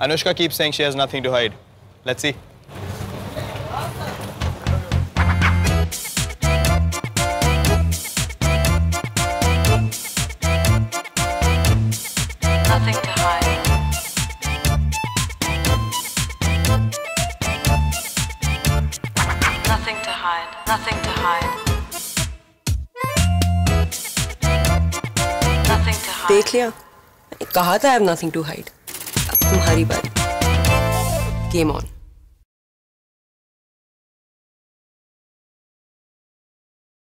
Anushka keeps saying she has nothing to hide. Let's see. Nothing to hide. Nothing to hide. Nothing to hide. Nothing to hide. देख लिया मैंने कहा था I have nothing to hide अब तुम्हारी बारी। Game on